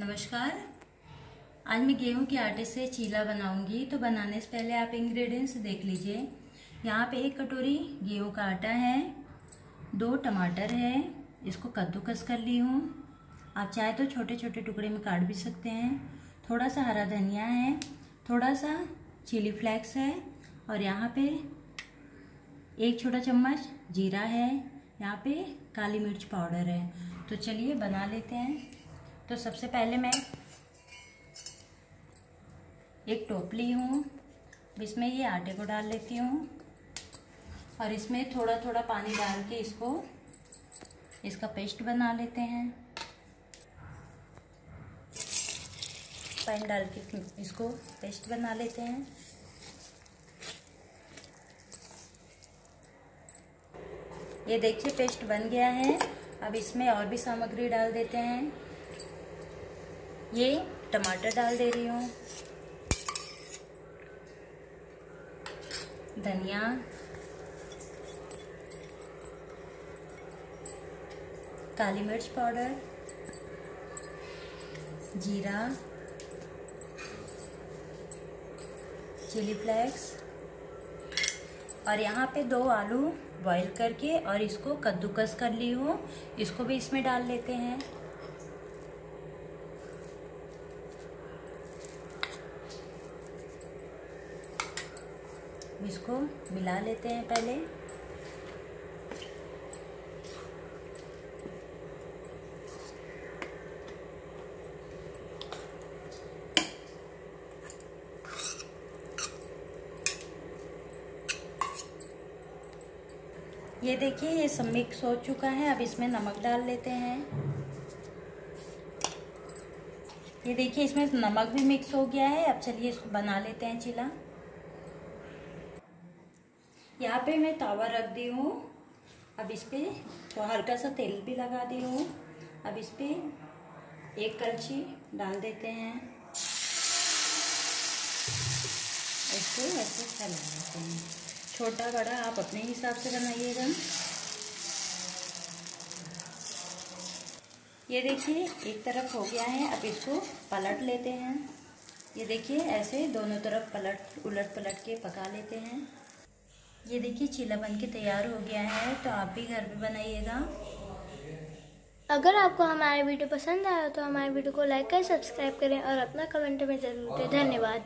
नमस्कार। आज मैं गेहूँ के आटे से चीला बनाऊँगी तो बनाने से पहले आप इंग्रेडिएंट्स देख लीजिए। यहाँ पे एक कटोरी गेहूँ का आटा है, दो टमाटर है, इसको कद्दूकस कर ली हूँ। आप चाहे तो छोटे छोटे टुकड़े में काट भी सकते हैं। थोड़ा सा हरा धनिया है थोड़ा सा चिली फ्लेक्स है, और यहाँ पे एक छोटा चम्मच जीरा है, यहाँ पे काली मिर्च पाउडर है। तो चलिए बना लेते हैं। तो सबसे पहले मैं एक टोपली हूँ, इसमें ये आटे को डाल लेती हूँ और इसमें थोड़ा थोड़ा पानी डाल के इसको, इसका पेस्ट बना लेते हैं। पानी डाल के इसको पेस्ट बना लेते हैं। ये देखिए, पेस्ट बन गया है। अब इसमें और भी सामग्री डाल देते हैं। ये टमाटर डाल दे रही हूँ। धनिया। काली मिर्च पाउडर। जीरा। Chilli flakes. और यहाँ पे दो आलू बॉईल करके और इसको कद्दूकस कर ली हूँ। इसको भी इसमें डाल लेते हैं। इसको मिला लेते हैं पहले। ये देखिए, ये सब मिक्स हो चुका है। अब इसमें नमक डाल लेते हैं। ये देखिए, इसमें नमक भी मिक्स हो गया है। अब चलिए इसको बना लेते हैं चिला। यहाँ पे मैं तावा रख दी हूँ। अब इस पर तो हल्का सा तेल भी लगा दी हूँ। अब इस पर एक कलछी डाल देते हैं। इसको ऐसे फैला देते हैं। छोटा बड़ा आप अपने हिसाब से बनाइएगा। ये देखिए, एक तरफ़ हो गया है, अब इसको पलट लेते हैं। ये देखिए, ऐसे दोनों तरफ़ पलट उलट पलट के पका लेते हैं। ये देखिए चीला बन के तैयार हो गया है तो आप भी घर पे बनाइएगा। अगर आपको हमारा वीडियो पसंद आया तो हमारे वीडियो को लाइक करें, सब्सक्राइब करें और अपना कमेंट में ज़रूर दें। धन्यवाद।